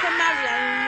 他骂人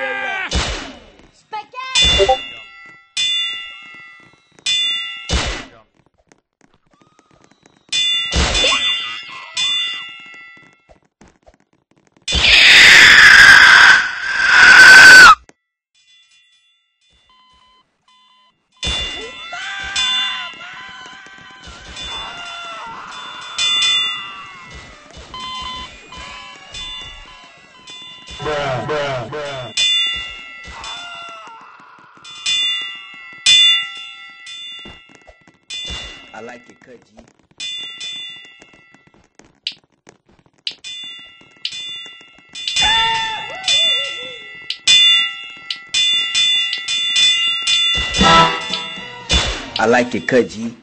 I like it cut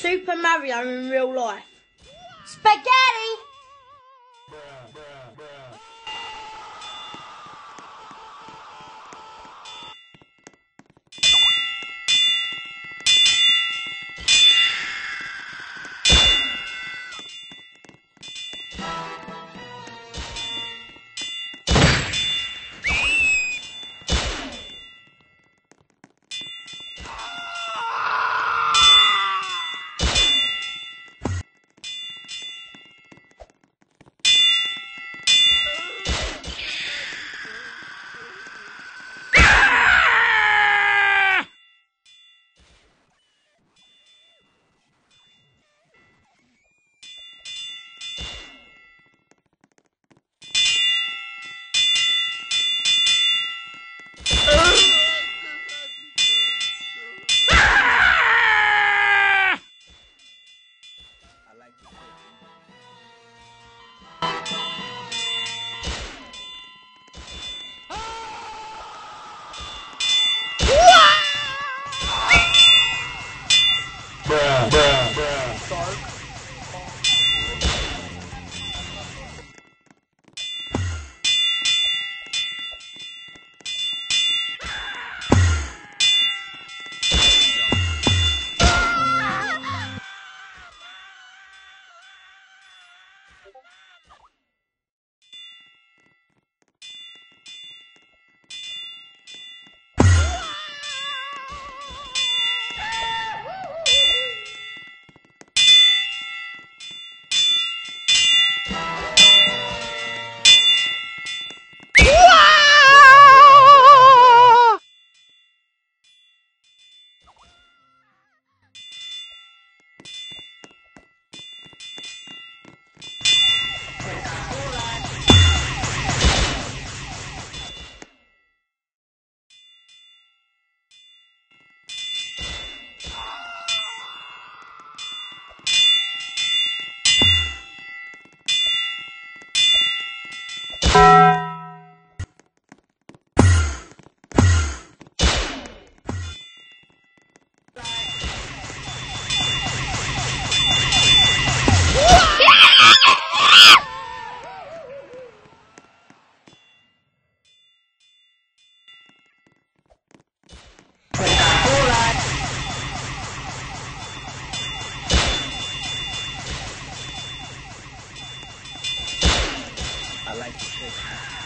Super Mario in real life. Spaghetti! I like it cut G.